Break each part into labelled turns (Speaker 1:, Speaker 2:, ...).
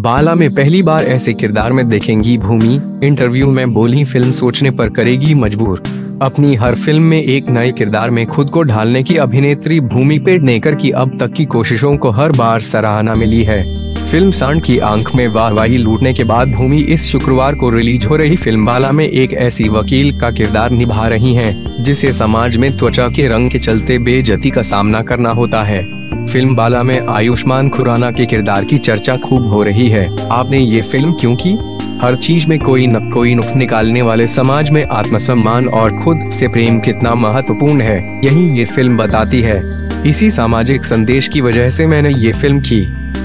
Speaker 1: बाला में पहली बार ऐसे किरदार में देखेंगी भूमि। इंटरव्यू में बोली फ़िल्म सोचने पर करेगी मजबूर। अपनी हर फ़िल्म में एक नए किरदार में खुद को ढालने की अभिनेत्री भूमि पेडनेकर की अब तक की कोशिशों को हर बार सराहना मिली है। फ़िल्म सांड की आँख में वाहवाही लूटने के बाद भूमि इस शुक्रवार को रिलीज़ हो रही फ़िल्म बाला में एक ऐसी वकील का किरदार निभा रही हैं, जिसे समाज में त्वचा के रंग के चलते बेजती का सामना करना होता है। फ़िल्म बाला में आयुष्मान खुराना के किरदार की चर्चा खूब हो रही है। आपने ये फ़िल्म क्यों की? हर चीज़ में कोई न कोई नुक्स निकालने वाले समाज में आत्मसम्मान और खुद से प्रेम कितना महत्वपूर्ण है, यही ये फ़िल्म बताती है। इसी सामाजिक संदेश की वजह से मैंने ये फ़िल्म की।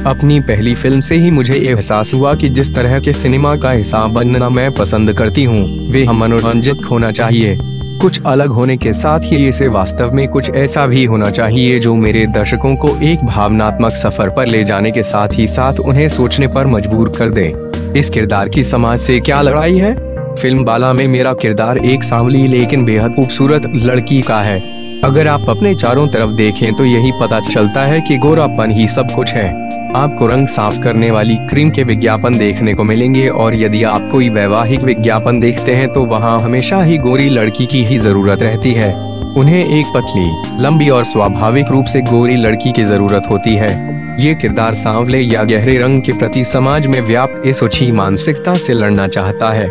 Speaker 1: अपनी पहली फ़िल्म से ही मुझे एहसास हुआ कि जिस तरह के सिनेमा का हिसाब बनना मैं पसंद करती हूँ, वे हम मनोरंजित होना चाहिए। कुछ अलग होने के साथ ही इसे वास्तव में कुछ ऐसा भी होना चाहिए जो मेरे दर्शकों को एक भावनात्मक सफ़र पर ले जाने के साथ ही साथ उन्हें सोचने पर मजबूर कर दे। इस किरदार की समाज से क्या लड़ाई है? फ़िल्म बाला में मेरा किरदार एक सांवली लेकिन बेहद खूबसूरत लड़की का है। अगर आप अपने चारों तरफ़ देखें तो यही पता चलता है कि गोरापन ही सब कुछ है। आपको रंग साफ़ करने वाली क्रीम के विज्ञापन देखने को मिलेंगे और यदि आप कोई वैवाहिक विज्ञापन देखते हैं तो वहाँ हमेशा ही गोरी लड़की की ही ज़रूरत रहती है। उन्हें एक पतली, लंबी और स्वाभाविक रूप से गोरी लड़की की ज़रूरत होती है। ये किरदार सांवले या गहरे रंग के प्रति समाज में व्याप्त इस उछी मानसिकता से लड़ना चाहता है।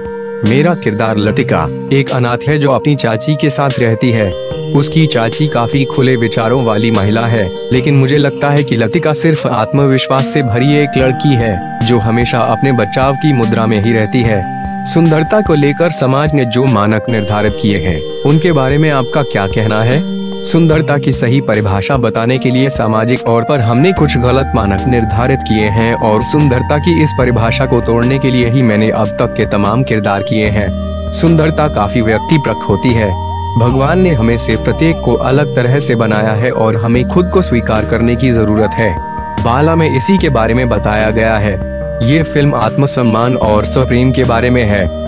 Speaker 1: मेरा किरदार लतिका, एक अनाथ है जो अपनी चाची के साथ रहती है। उसकी चाची काफ़ी खुले विचारों वाली महिला है, लेकिन मुझे लगता है कि लतिका सिर्फ़ आत्मविश्वास से भरी एक लड़की है, जो हमेशा अपने बचाव की मुद्रा में ही रहती है। सुंदरता को लेकर समाज ने जो मानक निर्धारित किए हैं, उनके बारे में आपका क्या कहना है? सुंदरता की सही परिभाषा बताने के लिए सामाजिक तौर पर हमने कुछ गलत मानक निर्धारित किए हैं और सुंदरता की इस परिभाषा को तोड़ने के लिए ही मैंने अब तक के तमाम किरदार किए हैं। सुंदरता काफ़ी व्यक्तिप्रक होती है। भगवान ने हमें से प्रत्येक को अलग तरह से बनाया है और हमें खुद को स्वीकार करने की ज़रूरत है। बाला में इसी के बारे में बताया गया है। ये फ़िल्म आत्मसम्मान और स्वप्रेम के बारे में है।